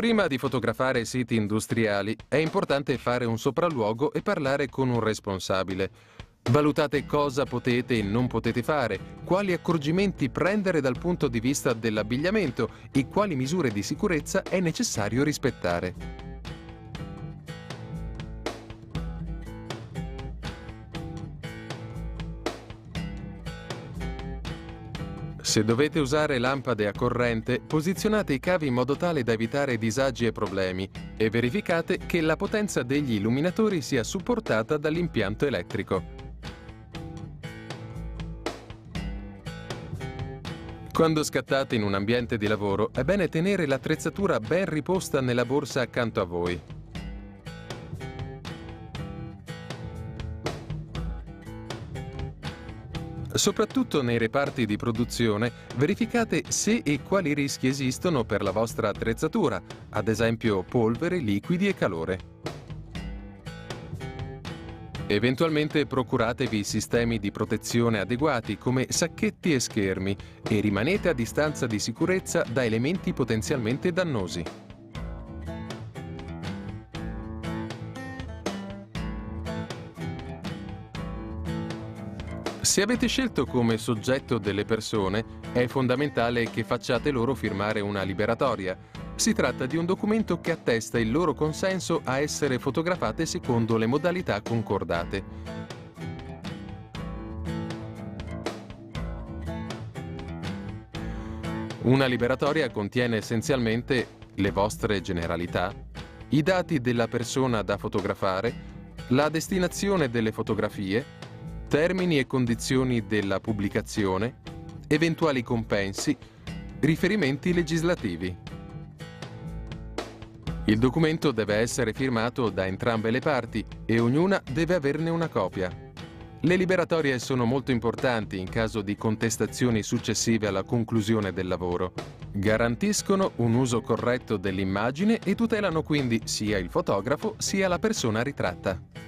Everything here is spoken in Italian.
Prima di fotografare siti industriali è importante fare un sopralluogo e parlare con un responsabile. Valutate cosa potete e non potete fare, quali accorgimenti prendere dal punto di vista dell'abbigliamento e quali misure di sicurezza è necessario rispettare. Se dovete usare lampade a corrente, posizionate i cavi in modo tale da evitare disagi e problemi e verificate che la potenza degli illuminatori sia supportata dall'impianto elettrico. Quando scattate in un ambiente di lavoro è bene tenere l'attrezzatura ben riposta nella borsa accanto a voi. Soprattutto nei reparti di produzione, verificate se e quali rischi esistono per la vostra attrezzatura, ad esempio polvere, liquidi e calore. Eventualmente procuratevi sistemi di protezione adeguati come sacchetti e schermi e rimanete a distanza di sicurezza da elementi potenzialmente dannosi. Se avete scelto come soggetto delle persone, è fondamentale che facciate loro firmare una liberatoria. Si tratta di un documento che attesta il loro consenso a essere fotografate secondo le modalità concordate. Una liberatoria contiene essenzialmente le vostre generalità, i dati della persona da fotografare, la destinazione delle fotografie, termini e condizioni della pubblicazione, eventuali compensi, riferimenti legislativi. Il documento deve essere firmato da entrambe le parti e ognuna deve averne una copia. Le liberatorie sono molto importanti in caso di contestazioni successive alla conclusione del lavoro. Garantiscono un uso corretto dell'immagine e tutelano quindi sia il fotografo sia la persona ritratta.